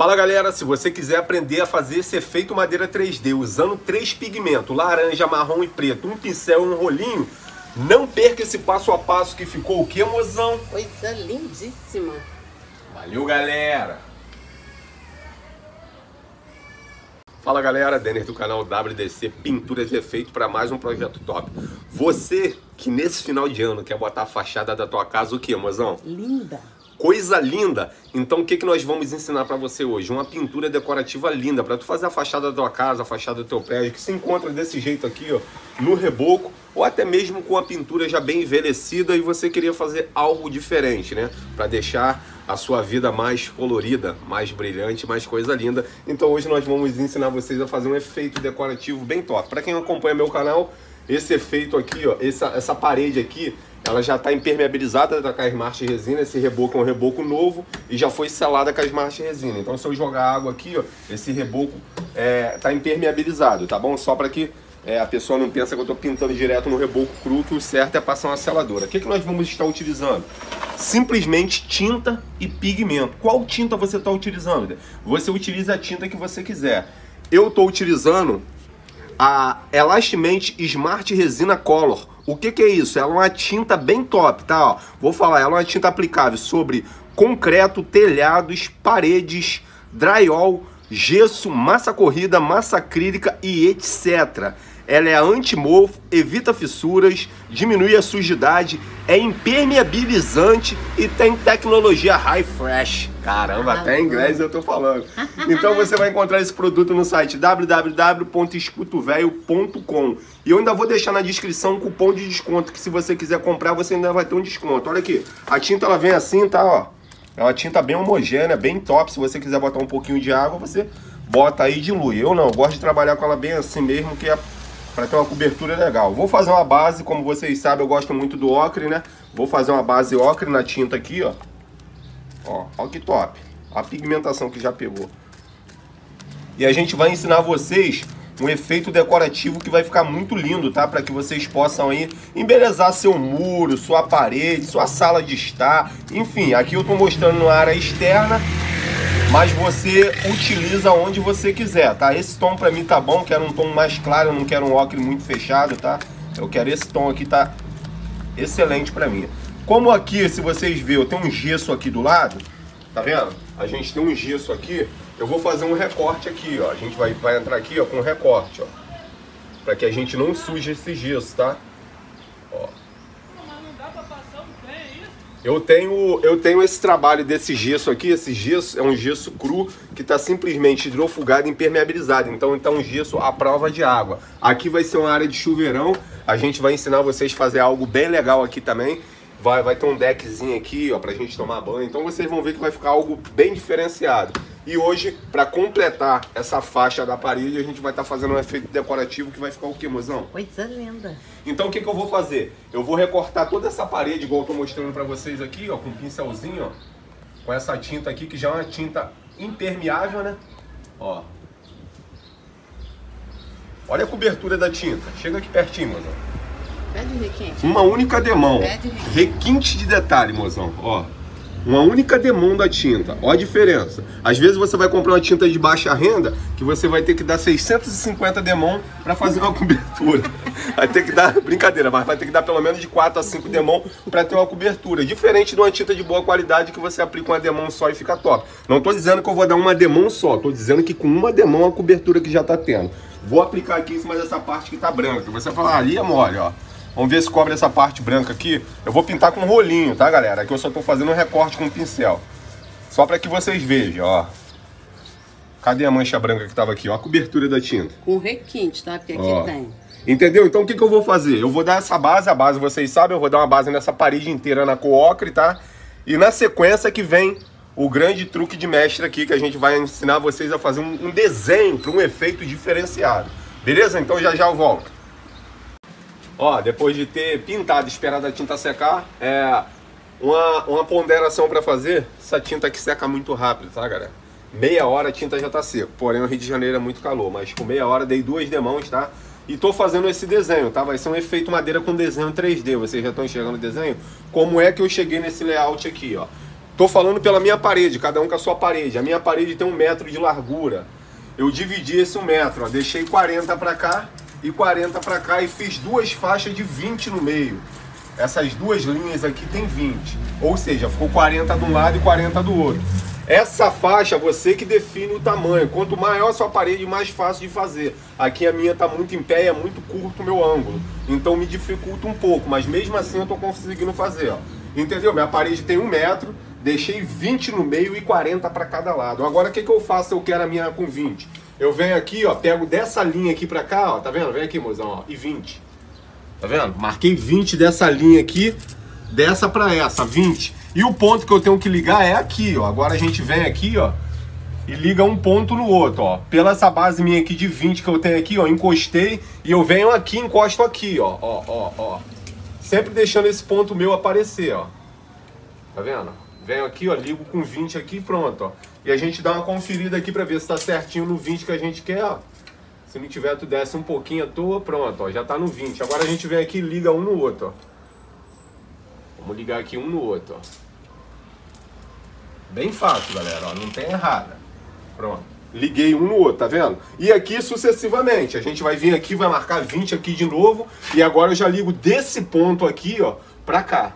Fala galera, se você quiser aprender a fazer esse efeito madeira 3D usando três pigmentos, laranja, marrom e preto, um pincel e um rolinho, não perca esse passo a passo que ficou o que, mozão? Coisa lindíssima. Valeu galera! Fala galera, Denner do canal WDC Pinturas de Efeito para mais um projeto top. Você que nesse final de ano quer botar a fachada da tua casa, o que, mozão? Linda. Coisa linda! Então o que, que nós vamos ensinar para você hoje? Uma pintura decorativa linda para tu fazer a fachada da tua casa, a fachada do teu prédio, que se encontra desse jeito aqui, ó, no reboco, ou até mesmo com a pintura já bem envelhecida e você queria fazer algo diferente, né? Para deixar a sua vida mais colorida, mais brilhante, mais coisa linda. Então hoje nós vamos ensinar vocês a fazer um efeito decorativo bem top. Para quem acompanha meu canal, esse efeito aqui, ó, essa, essa parede aqui, ela já está impermeabilizada da com a Smart Resina, esse reboco é um reboco novo e já foi selada com a Smart Resina. Então se eu jogar água aqui, ó, esse reboco está é, tá impermeabilizado, tá bom? Só para que é, a pessoa não pensa que eu estou pintando direto no reboco cru, que o certo é passar uma seladora. O que, que nós vamos estar utilizando? Simplesmente tinta e pigmento. Qual tinta você está utilizando? Você utiliza a tinta que você quiser. Eu estou utilizando a Elastamente Smart Resina Color. O que, que é isso? Ela é uma tinta bem top, tá? Ó, vou falar, ela é uma tinta aplicável sobre concreto, telhados, paredes, drywall, gesso, massa corrida, massa acrílica e etc. Ela é anti-mofo, evita fissuras, diminui a sujidade, é impermeabilizante e tem tecnologia high fresh. Caramba, até em inglês eu tô falando. Então você vai encontrar esse produto no site www.escutovelho.com. E eu ainda vou deixar na descrição um cupom de desconto que se você quiser comprar, você ainda vai ter um desconto. Olha aqui, a tinta ela vem assim, tá, ó. É uma tinta bem homogênea, bem top. Se você quiser botar um pouquinho de água, você bota aí e dilui. Eu não, eu gosto de trabalhar com ela bem assim mesmo, que é para ter uma cobertura legal. Vou fazer uma base, como vocês sabem, eu gosto muito do ocre, né? Vou fazer uma base ocre na tinta aqui, ó. Ó, ó que top. A pigmentação que já pegou. E a gente vai ensinar vocês um efeito decorativo que vai ficar muito lindo, tá? Para que vocês possam aí embelezar seu muro, sua parede, sua sala de estar. Enfim, aqui eu tô mostrando na área externa mas você utiliza onde você quiser, tá? Esse tom pra mim tá bom, quero um tom mais claro, eu não quero um ocre muito fechado, tá? Eu quero esse tom aqui, tá excelente pra mim. Como aqui, se vocês verem, eu tenho um gesso aqui do lado, tá vendo? A gente tem um gesso aqui, eu vou fazer um recorte aqui, ó. A gente vai, vai entrar aqui, ó, com recorte, ó. Pra que a gente não suje esse gesso, tá? Eu tenho, eu tenho esse trabalho desse gesso aqui, esse gesso é um gesso cru que está simplesmente hidrofugado e impermeabilizado, então está um gesso à prova de água. Aqui vai ser uma área de chuveirão, a gente vai ensinar vocês a fazer algo bem legal aqui também. Vai, vai ter um deckzinho aqui ó, pra gente tomar banho, então vocês vão ver que vai ficar algo bem diferenciado. E hoje, para completar essa faixa da parede, a gente vai estar tá fazendo um efeito decorativo que vai ficar o que, mozão? Coisa linda. Então o que, que eu vou fazer? Eu vou recortar toda essa parede, igual eu tô mostrando para vocês aqui, ó, com um pincelzinho, ó. Com essa tinta aqui, que já é uma tinta impermeável, né? Ó. Olha a cobertura da tinta. Chega aqui pertinho, mozão. Pede requinte. Uma única demão. Pede requinte. requinte de detalhe, mozão. Ó. Uma única demão da tinta. Olha a diferença. Às vezes você vai comprar uma tinta de baixa renda que você vai ter que dar 650 demão para fazer uma cobertura. Vai ter que dar, brincadeira, mas vai ter que dar pelo menos de 4 a 5 demão para ter uma cobertura. Diferente de uma tinta de boa qualidade que você aplica uma demão só e fica top. Não estou dizendo que eu vou dar uma demão só, estou dizendo que com uma demão a cobertura que já está tendo. Vou aplicar aqui em cima dessa parte que está branca. Você vai falar, ah, ali é mole, ó. Vamos ver se cobre essa parte branca aqui. Eu vou pintar com um rolinho, tá, galera? Aqui eu só estou fazendo um recorte com um pincel. Só para que vocês vejam, ó. Cadê a mancha branca que estava aqui? Ó, a cobertura da tinta. Com requinte, tá? Porque aqui ó. tem. Entendeu? Então o que, que eu vou fazer? Eu vou dar essa base, a base vocês sabem, eu vou dar uma base nessa parede inteira na coocre, tá? E na sequência que vem o grande truque de mestre aqui, que a gente vai ensinar vocês a fazer um, um desenho para um efeito diferenciado. Beleza? Então já já eu volto. Ó, depois de ter pintado esperado a tinta secar, é uma, uma ponderação para fazer, essa tinta aqui seca muito rápido, tá, galera? Meia hora a tinta já tá seca, porém o Rio de Janeiro é muito calor, mas com meia hora dei duas demãos, tá? E tô fazendo esse desenho, tá? Vai ser um efeito madeira com desenho 3D, vocês já estão enxergando o desenho? Como é que eu cheguei nesse layout aqui, ó? Tô falando pela minha parede, cada um com a sua parede. A minha parede tem um metro de largura. Eu dividi esse um metro, ó. Deixei 40 para cá e 40 para cá e fiz duas faixas de 20 no meio. Essas duas linhas aqui tem 20. Ou seja, ficou 40 de um lado e 40 do outro. Essa faixa, você que define o tamanho. Quanto maior a sua parede, mais fácil de fazer. Aqui a minha está muito em pé e é muito curto o meu ângulo. Então me dificulta um pouco, mas mesmo assim eu estou conseguindo fazer. Ó. Entendeu? Minha parede tem um metro, deixei 20 no meio e 40 para cada lado. Agora o que, que eu faço? Eu quero a minha com 20. Eu venho aqui, ó, pego dessa linha aqui para cá, ó, tá vendo? Vem aqui, mozão, ó, e 20. Tá vendo? Marquei 20 dessa linha aqui, dessa para essa, 20. E o ponto que eu tenho que ligar é aqui, ó. Agora a gente vem aqui, ó, e liga um ponto no outro, ó. Pela essa base minha aqui de 20 que eu tenho aqui, ó, encostei e eu venho aqui, encosto aqui, ó, ó, ó, ó. Sempre deixando esse ponto meu aparecer, ó. Tá vendo? Venho aqui, ó, ligo com 20 aqui e pronto, ó. E a gente dá uma conferida aqui pra ver se tá certinho no 20 que a gente quer, ó. Se não tiver, tu desce um pouquinho à toa, pronto, ó, já tá no 20. Agora a gente vem aqui e liga um no outro, ó. Vamos ligar aqui um no outro, ó. Bem fácil, galera, ó, não tem errada. Pronto. Liguei um no outro, tá vendo? E aqui sucessivamente. A gente vai vir aqui, vai marcar 20 aqui de novo. E agora eu já ligo desse ponto aqui, ó, pra cá.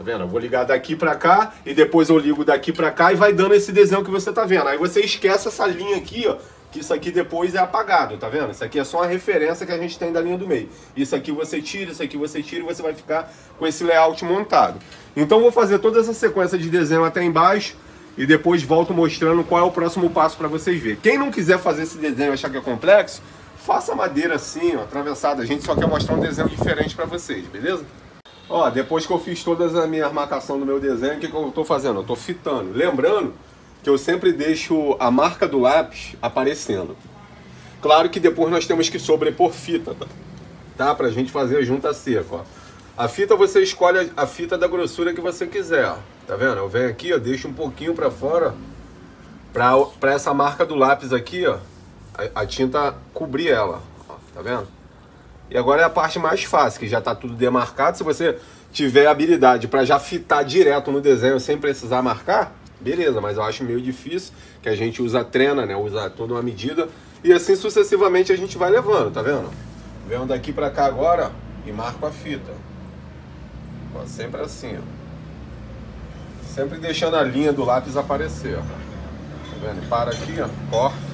Tá vendo? Eu vou ligar daqui pra cá e depois eu ligo daqui pra cá e vai dando esse desenho que você tá vendo. Aí você esquece essa linha aqui, ó, que isso aqui depois é apagado, tá vendo? Isso aqui é só uma referência que a gente tem da linha do meio. Isso aqui você tira, isso aqui você tira e você vai ficar com esse layout montado. Então vou fazer toda essa sequência de desenho até embaixo e depois volto mostrando qual é o próximo passo para vocês verem. Quem não quiser fazer esse desenho e achar que é complexo, faça madeira assim, ó, atravessada. A gente só quer mostrar um desenho diferente para vocês, beleza? Ó, depois que eu fiz todas a minha marcação do meu desenho, o que, que eu estou fazendo? Eu estou fitando. Lembrando que eu sempre deixo a marca do lápis aparecendo. Claro que depois nós temos que sobrepor fita, tá? tá? Pra gente fazer junta seca, ó. A fita você escolhe a fita da grossura que você quiser, ó. Tá vendo? Eu venho aqui, ó, deixo um pouquinho para fora pra, pra essa marca do lápis aqui, ó, a, a tinta cobrir ela, ó, tá vendo? E agora é a parte mais fácil, que já está tudo demarcado. Se você tiver habilidade para já fitar direto no desenho sem precisar marcar, beleza, mas eu acho meio difícil, que a gente usa trena, né? Usa toda uma medida. E assim sucessivamente a gente vai levando, tá vendo? Venho daqui para cá agora e marco a fita. Ó, sempre assim, ó. Sempre deixando a linha do lápis aparecer, ó. Tá vendo? Para aqui, ó, corta.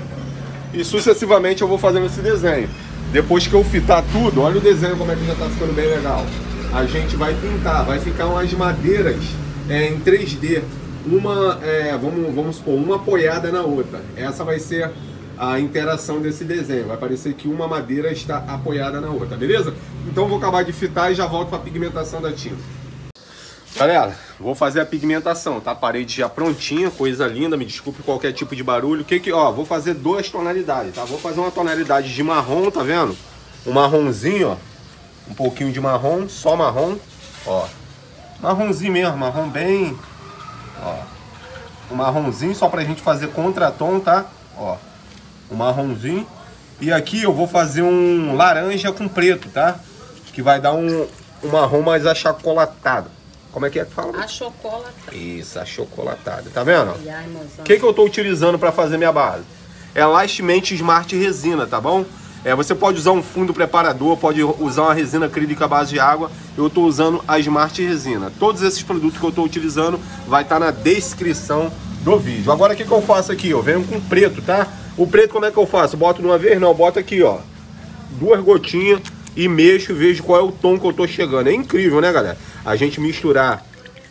E sucessivamente eu vou fazendo esse desenho. Depois que eu fitar tudo, olha o desenho como é que já está ficando bem legal. A gente vai pintar, vai ficar umas madeiras é, em 3D. Uma, é, vamos, vamos supor, uma apoiada na outra. Essa vai ser a interação desse desenho. Vai parecer que uma madeira está apoiada na outra, beleza? Então vou acabar de fitar e já volto para a pigmentação da tinta. Galera, vou fazer a pigmentação, tá? A parede já prontinha, coisa linda, me desculpe qualquer tipo de barulho. O que que, ó, vou fazer duas tonalidades, tá? Vou fazer uma tonalidade de marrom, tá vendo? Um marronzinho, ó. Um pouquinho de marrom, só marrom, ó. Marronzinho mesmo, marrom bem, ó. Um marronzinho só pra gente fazer contratom, tá? Ó. Um marronzinho. E aqui eu vou fazer um laranja com preto, tá? Que vai dar um, um marrom mais achocolatado. Como é que é que fala? Achocolatado. Isso, achocolatado. Tá vendo? O que, que eu estou utilizando para fazer minha base? É Lastmente Smart Resina, tá bom? É, você pode usar um fundo preparador, pode usar uma resina acrílica à base de água. Eu estou usando a Smart Resina. Todos esses produtos que eu estou utilizando vai estar tá na descrição do vídeo. Agora o que, que eu faço aqui? Eu venho com preto, tá? O preto como é que eu faço? Boto de uma vez? Não, boto aqui, ó. Duas gotinhas e mexo e vejo qual é o tom que eu tô chegando. É incrível, né, galera? A gente misturar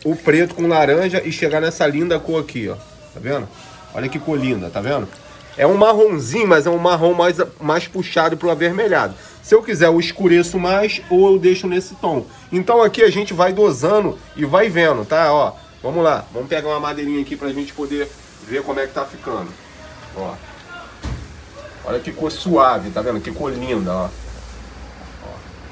o preto com laranja e chegar nessa linda cor aqui, ó. Tá vendo? Olha que cor linda, tá vendo? É um marronzinho, mas é um marrom mais, mais puxado pro avermelhado. Se eu quiser, eu escureço mais ou eu deixo nesse tom. Então aqui a gente vai dosando e vai vendo, tá? Ó, vamos lá. Vamos pegar uma madeirinha aqui pra gente poder ver como é que tá ficando. Ó. Olha que cor suave, tá vendo? Que cor linda, ó.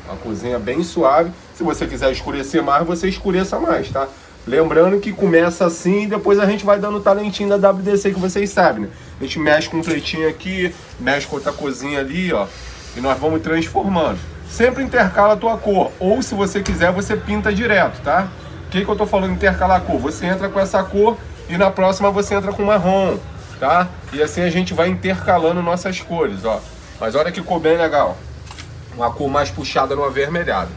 Uma cozinha bem suave. Se você quiser escurecer mais, você escureça mais, tá? Lembrando que começa assim e depois a gente vai dando o talentinho da WDC que vocês sabem, né? A gente mexe com um pretinho aqui, mexe com outra cozinha ali, ó. E nós vamos transformando. Sempre intercala a tua cor. Ou se você quiser, você pinta direto, tá? que, que eu tô falando intercalar cor? Você entra com essa cor e na próxima você entra com marrom, tá? E assim a gente vai intercalando nossas cores, ó. Mas olha que cor bem legal. Uma cor mais puxada no avermelhado.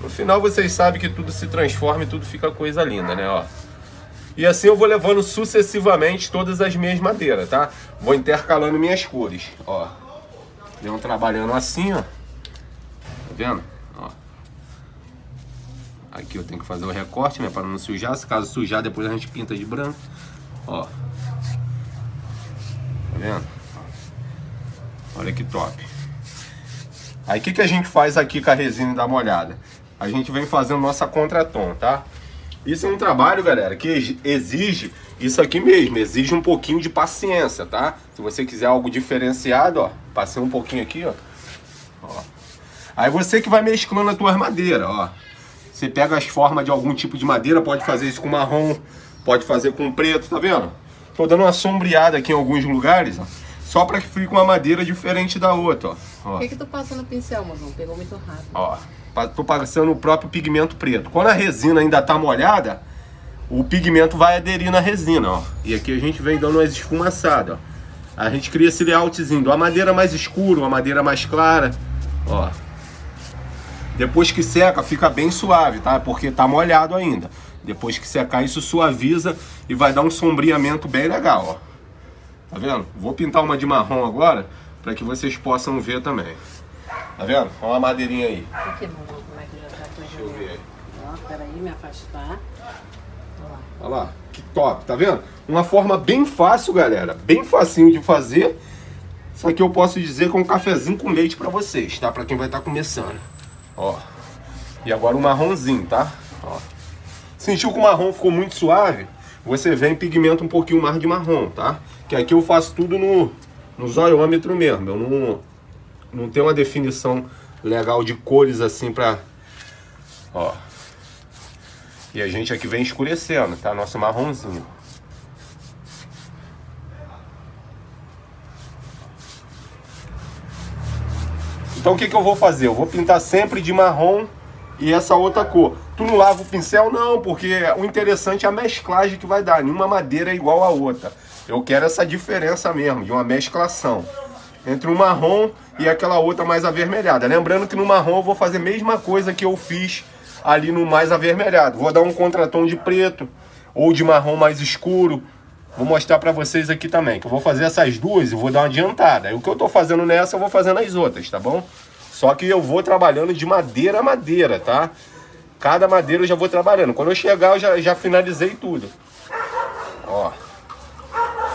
No final vocês sabem que tudo se transforma e tudo fica coisa linda, né, ó. E assim eu vou levando sucessivamente todas as minhas madeiras, tá? Vou intercalando minhas cores, ó. Venho trabalhando assim, ó. Tá vendo? Ó. Aqui eu tenho que fazer o recorte, né? Para não sujar. Se caso sujar, depois a gente pinta de branco. Ó. Tá vendo? Olha que top. Aí o que, que a gente faz aqui com a resina da molhada? A gente vem fazendo nossa contratom, tá? Isso é um trabalho, galera, que exige isso aqui mesmo, exige um pouquinho de paciência, tá? Se você quiser algo diferenciado, ó, passei um pouquinho aqui, ó. ó. Aí você que vai mesclando as tuas madeiras, ó. Você pega as formas de algum tipo de madeira, pode fazer isso com marrom, pode fazer com preto, tá vendo? Tô dando uma sombreada aqui em alguns lugares, ó. Só para que fique uma madeira diferente da outra, ó. Por que, que tu passa no pincel, mano? Pegou muito rápido. Ó, tô passando o próprio pigmento preto. Quando a resina ainda tá molhada, o pigmento vai aderir na resina, ó. E aqui a gente vem dando umas esfumaçadas, ó. A gente cria esse layoutzinho, uma madeira mais escura, uma madeira mais clara, ó. Depois que seca, fica bem suave, tá? Porque tá molhado ainda. Depois que secar, isso suaviza e vai dar um sombreamento bem legal, ó. Tá vendo? Vou pintar uma de marrom agora, para que vocês possam ver também. Tá vendo? Olha uma madeirinha aí. Aqui, como é que já tá Deixa eu ver. Ó, peraí, me afastar. Olha lá. Olha lá, que top, tá vendo? Uma forma bem fácil, galera. Bem facinho de fazer. Isso aqui eu posso dizer com um cafezinho com leite para vocês, tá? Para quem vai estar tá começando. Ó. E agora o marronzinho, tá? Ó. Sentiu que o marrom ficou muito suave? Você vem pigmenta um pouquinho mais de marrom, tá? Que aqui eu faço tudo no, no zoiômetro mesmo. Eu não, não tenho uma definição legal de cores assim pra... Ó. E a gente aqui vem escurecendo, tá? Nosso marronzinho. Então o que, que eu vou fazer? Eu vou pintar sempre de marrom e essa outra cor. Tu não lava o pincel? Não, porque o interessante é a mesclagem que vai dar. Nenhuma madeira é igual a outra. Eu quero essa diferença mesmo, de uma mesclação. Entre o marrom e aquela outra mais avermelhada. Lembrando que no marrom eu vou fazer a mesma coisa que eu fiz ali no mais avermelhado. Vou dar um contratom de preto ou de marrom mais escuro Vou mostrar para vocês aqui também, que eu vou fazer essas duas e vou dar uma adiantada. O que eu tô fazendo nessa, eu vou fazendo nas outras, tá bom? Só que eu vou trabalhando de madeira a madeira, tá? Cada madeira eu já vou trabalhando. Quando eu chegar, eu já, já finalizei tudo. Ó.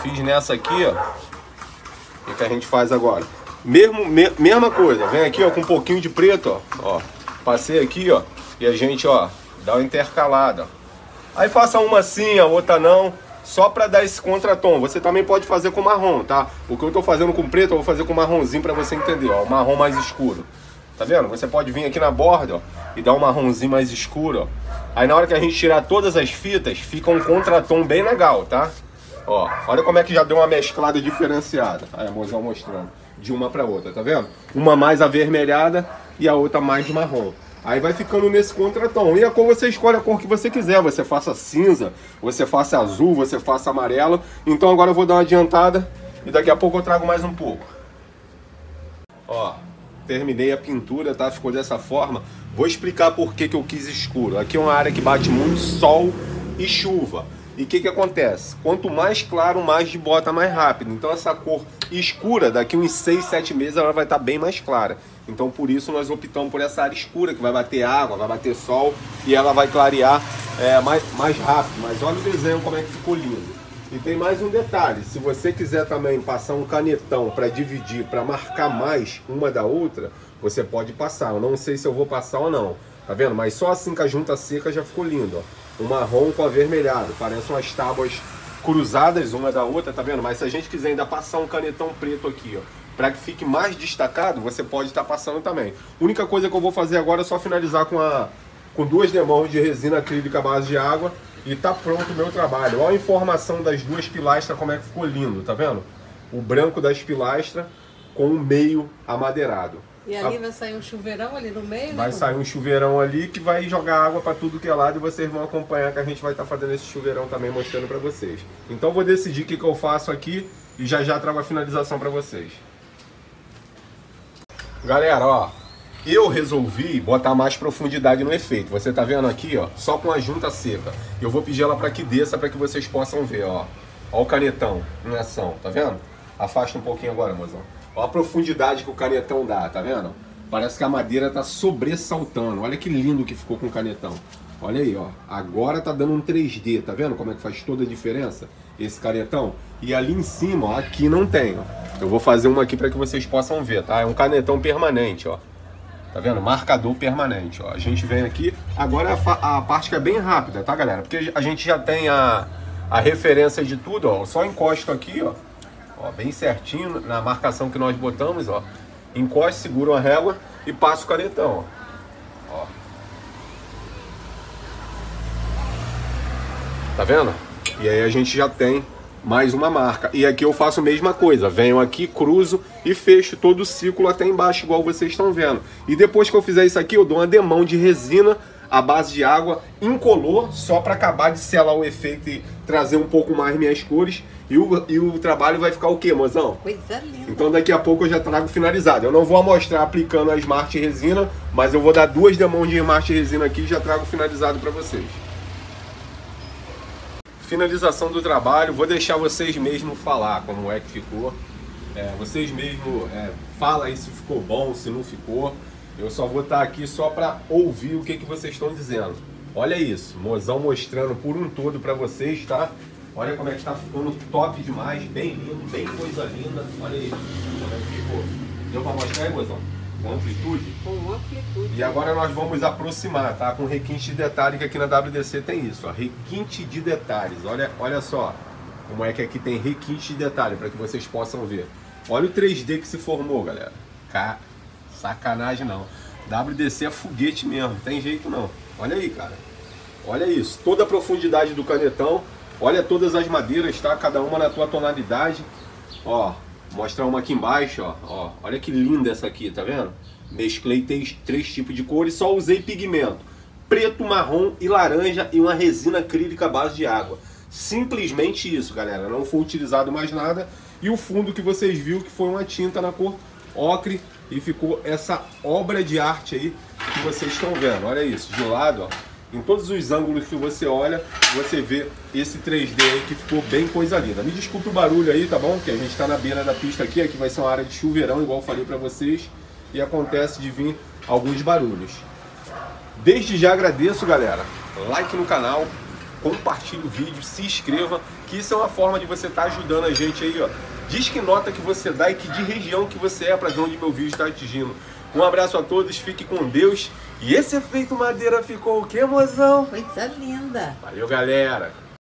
Fiz nessa aqui, ó. O que a gente faz agora? Mesmo, me, mesma coisa. Vem aqui, ó, com um pouquinho de preto, ó. ó. Passei aqui, ó. E a gente, ó, dá uma intercalada. Aí faça uma assim, a outra não só para dar esse contratom. Você também pode fazer com marrom, tá? O que eu tô fazendo com preto, eu vou fazer com marronzinho para você entender, ó, o marrom mais escuro. Tá vendo? Você pode vir aqui na borda, ó, e dar um marronzinho mais escuro, ó. Aí na hora que a gente tirar todas as fitas, fica um contratom bem legal, tá? Ó, olha como é que já deu uma mesclada diferenciada. Aí a mozão mostrando. De uma para outra, tá vendo? Uma mais avermelhada e a outra mais marrom. Aí vai ficando nesse contratom. E a cor você escolhe a cor que você quiser. Você faça cinza, você faça azul, você faça amarelo. Então agora eu vou dar uma adiantada e daqui a pouco eu trago mais um pouco. Ó, terminei a pintura, tá? Ficou dessa forma. Vou explicar por que, que eu quis escuro. Aqui é uma área que bate muito sol e chuva. E o que, que acontece? Quanto mais claro, mais de bota mais rápido. Então essa cor escura, daqui uns 6, 7 meses, ela vai estar tá bem mais clara. Então por isso nós optamos por essa área escura, que vai bater água, vai bater sol e ela vai clarear é, mais, mais rápido. Mas olha o desenho como é que ficou lindo. E tem mais um detalhe, se você quiser também passar um canetão para dividir, para marcar mais uma da outra, você pode passar. Eu não sei se eu vou passar ou não, tá vendo? Mas só assim com a junta seca já ficou lindo, ó o marrom com avermelhado. Parecem umas tábuas cruzadas uma da outra, tá vendo? Mas se a gente quiser ainda passar um canetão preto aqui, ó, para que fique mais destacado, você pode estar tá passando também. A única coisa que eu vou fazer agora é só finalizar com, a, com duas demãos de resina acrílica à base de água e tá pronto o meu trabalho. Olha a informação das duas pilastras, como é que ficou lindo, tá vendo? O branco das pilastras com o meio amadeirado. E ali vai sair um chuveirão ali no meio, Vai né? sair um chuveirão ali que vai jogar água para tudo que é lado e vocês vão acompanhar que a gente vai estar fazendo esse chuveirão também mostrando para vocês. Então vou decidir o que, que eu faço aqui e já já trago a finalização para vocês. Galera, ó, eu resolvi botar mais profundidade no efeito. Você tá vendo aqui, ó, só com a junta seca. Eu vou pedir ela para que desça para que vocês possam ver, ó. Ó o canetão em ação, tá vendo? Afasta um pouquinho agora, mozão. Ó a profundidade que o canetão dá, tá vendo? Parece que a madeira tá sobressaltando. Olha que lindo que ficou com o canetão. Olha aí, ó. Agora tá dando um 3D, tá vendo como é que faz toda a diferença? Esse canetão. E ali em cima, ó, aqui não tem, ó. Eu vou fazer uma aqui para que vocês possam ver, tá? É um canetão permanente, ó. Tá vendo? Marcador permanente, ó. A gente vem aqui. Agora a, a parte que é bem rápida, tá, galera? Porque a gente já tem a, a referência de tudo, ó. Só encosto aqui, ó. Ó, bem certinho na marcação que nós botamos, ó. Encosto, seguro a régua e passo o canetão, ó. ó. Tá vendo? E aí a gente já tem mais uma marca. E aqui eu faço a mesma coisa. Venho aqui, cruzo e fecho todo o ciclo até embaixo, igual vocês estão vendo. E depois que eu fizer isso aqui, eu dou uma demão de resina à base de água incolor, só para acabar de selar o efeito e trazer um pouco mais minhas cores. E o, e o trabalho vai ficar o quê, mozão? Coisa linda. Então daqui a pouco eu já trago finalizado. Eu não vou mostrar aplicando a Smart Resina, mas eu vou dar duas demãos de Smart Resina aqui e já trago finalizado para vocês. Finalização do trabalho, vou deixar vocês mesmo falar como é que ficou. É, vocês mesmo é, fala aí se ficou bom, se não ficou. Eu só vou estar aqui só para ouvir o que, que vocês estão dizendo. Olha isso, mozão mostrando por um todo para vocês, tá? Olha como é que tá ficando top demais, bem lindo, bem coisa linda. Olha aí, como é que ficou. Deu para mostrar aí, mozão? Com amplitude? Com amplitude. E agora nós vamos aproximar, tá? Com requinte de detalhe, que aqui na WDC tem isso, ó. Requinte de detalhes. Olha, olha só como é que aqui tem requinte de detalhe, para que vocês possam ver. Olha o 3D que se formou, galera. Cá, sacanagem não. WDC é foguete mesmo, tem jeito não. Olha aí, cara. Olha isso, toda a profundidade do canetão. Olha todas as madeiras, tá? Cada uma na tua tonalidade. Ó, mostrar uma aqui embaixo, ó. ó. Olha que linda essa aqui, tá vendo? Mesclei três, três tipos de cores, só usei pigmento. Preto, marrom e laranja e uma resina acrílica à base de água. Simplesmente isso, galera. Não foi utilizado mais nada. E o fundo que vocês viram que foi uma tinta na cor ocre e ficou essa obra de arte aí que vocês estão vendo. Olha isso, de lado, ó. Em todos os ângulos que você olha, você vê esse 3D aí que ficou bem coisa linda. Me desculpe o barulho aí, tá bom? Que a gente está na beira da pista aqui, aqui vai ser uma área de chuveirão, igual eu falei para vocês. E acontece de vir alguns barulhos. Desde já agradeço, galera. Like no canal, compartilhe o vídeo, se inscreva, que isso é uma forma de você estar tá ajudando a gente aí, ó. Diz que nota que você dá e que de região que você é para ver onde meu vídeo está atingindo. Um abraço a todos, fique com Deus. E esse efeito madeira ficou o que, mozão? Coisa linda. Valeu, galera.